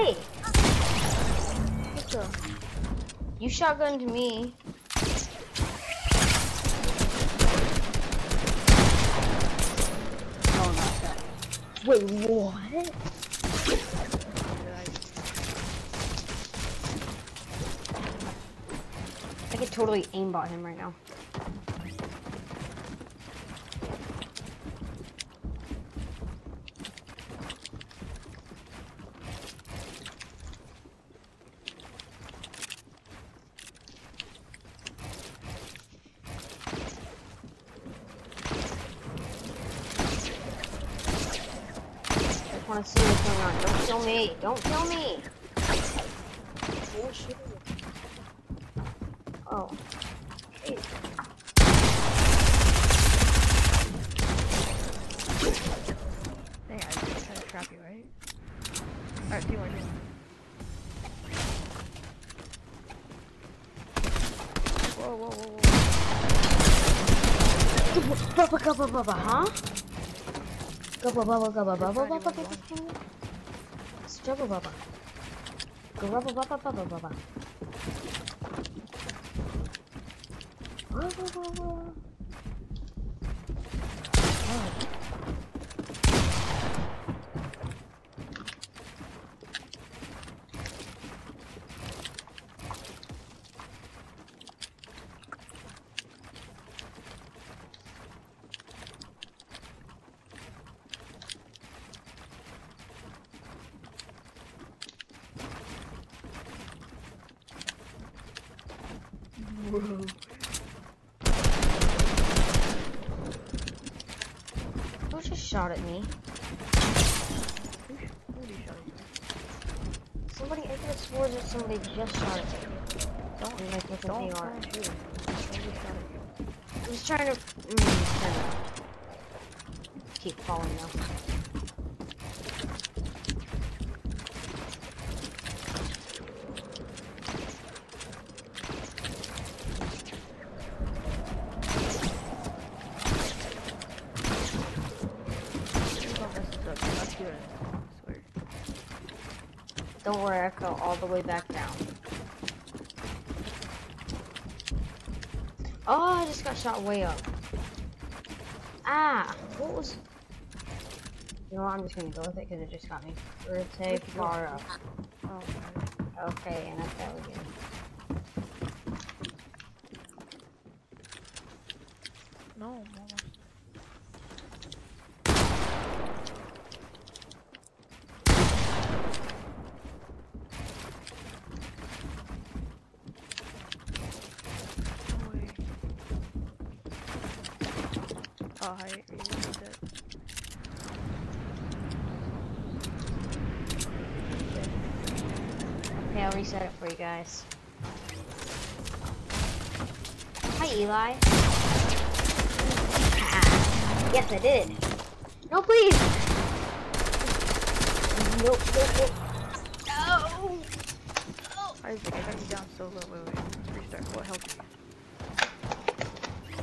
Hey! What? You shotgunned me. Oh, not that. Wait, what? I could totally aimbot him right now. Want to see what's going on. Don't kill me. Don't kill me. Oh. Dang, I just trying to trap you, right? Alright, do you want Whoa, whoa, whoa, whoa. Bubba gubba bubba, huh? Gubba bubba gubba bubba bubba bubba bubba. Stubba bubba. Grubba bubba bubba bubba. Bubba Who just shot at me? Who, sh- who did you shot at? Somebody, I could have swore that somebody just shot at me. Don't, like with don't try VR. and shoot him. Somebody shot at you. I was trying to. Mm, trying to keep falling now. Don't mess this up. I'm not shooting. I swear. Don't worry, I fell all the way back down. Oh, I just got shot way up. Ah, what was? You know what? I'm just gonna go with it because it just got me pretty far up. Oh. Okay, and I fell again. No, mama. No way. Oh, hi. Are you dead? Okay, I'll reset it for you guys. Hi, Eli. Ah, yes, I did. No, please. Nope, nope, nope. No. Isaac, I got you down so low. Wait, wait. Let's restart. What helped you?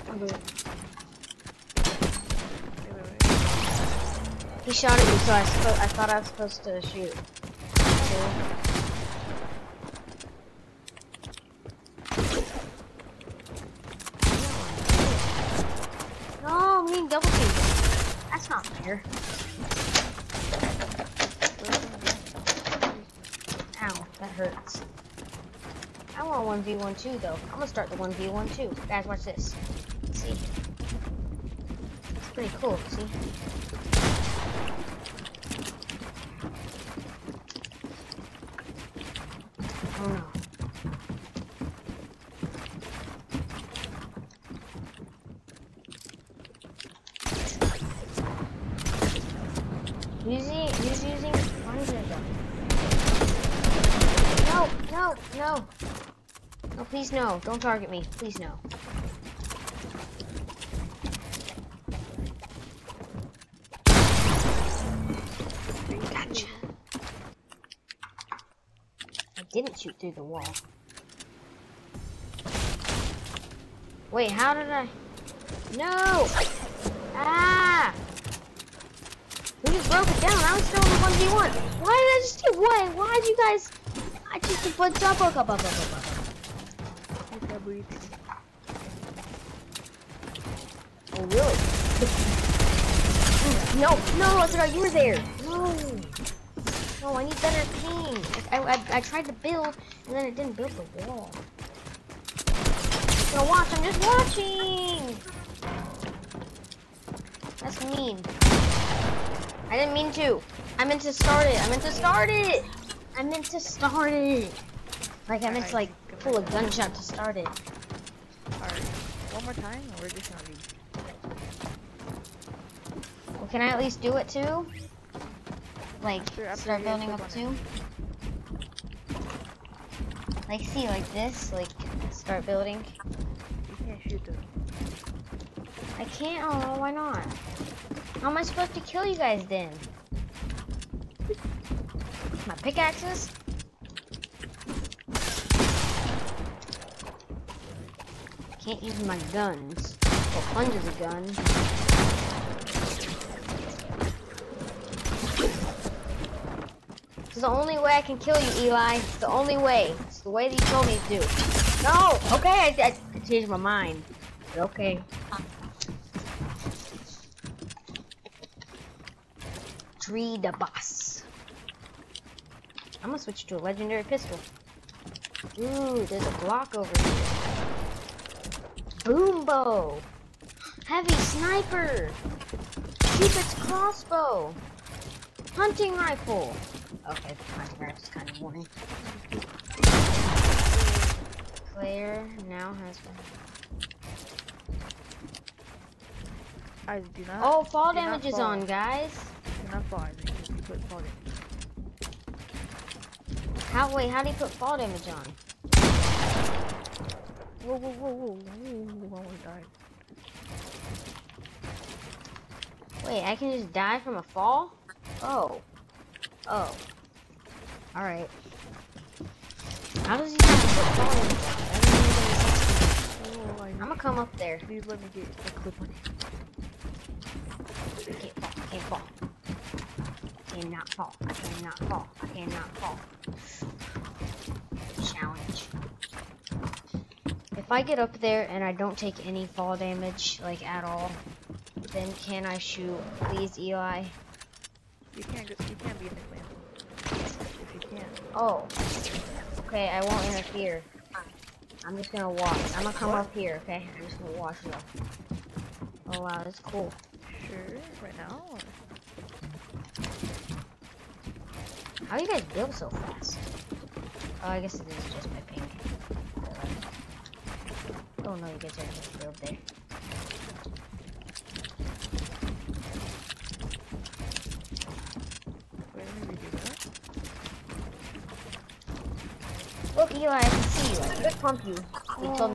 Okay. Wait, wait, wait. He shot at me, so I, I thought I was supposed to shoot. No, I'm getting double teamed. That's not fair. Ow, that hurts. I want 1v1 too, though. I'm gonna start the 1v1 too. Guys, watch this. See? Pretty cool, see? Oh no. Using, who's using gun? No, no, no. No, please no. Don't target me. Please no. Didn't shoot through the wall. Wait, how did I? No! Ah! We just broke it down. I was still in the 1v1. Why did I just do what? Why did you guys? I just but up, up, up, up, up, up, up. Who do you? Oh, really? no, no, Ezra, you were there. No. No, I need better ping. I, I, I tried to build, and then it didn't build the wall. So watch, I'm just watching. That's mean. I didn't mean to. I meant to start it. I meant to start it. I meant to start it. Like I meant to like pull a gunshot to start it. Alright. One more time, or we're just gonna leave. Well, can I at least do it too? Like, start building up too? Like, see, like this? Like, start building? You can't shoot them. I can't, oh, why not? How am I supposed to kill you guys then? My pickaxes? Can't use my guns. Well, is a gun. It's the only way I can kill you, Eli. It's the only way. It's the way that you told me to do. No! Okay, I, I, changed my mind. But okay. Tree the boss. I'm gonna switch to a legendary pistol. Ooh, there's a block over here. Boom bow. Heavy sniper. Cupid's crossbow. Hunting rifle. Okay, the hunting rifle's kind of boring. Claire now has. I do not. Oh, fall damage is on, guys. Do not fall. I think you put fall damage. How? Wait, how do you put fall damage on? Whoa, whoa, whoa, whoa, whoa! I almost died. Wait, I can just die from a fall? Oh. Oh. Alright. How does he not put fall damage on? That doesn't make any sense to me. I I'm gonna come up there. Please let me get a clip on you. I can't fall. I can't fall. I cannot fall. I cannot fall. I cannot fall. Challenge. If I get up there and I don't take any fall damage, like at all, then can I shoot? Please, Eli. You can't. You can't be in the clan. If you can. Oh. Okay, I won't interfere. I'm just gonna watch. I'm gonna come up here, okay? I'm just gonna watch though. Oh wow, that's cool. Sure. Right now. How do you guys build so fast? Oh, I guess it is just my ping. Oh no, you guys are just build there. Wait, let me redo that. Look, Eli, I can see you. I could pump you. Me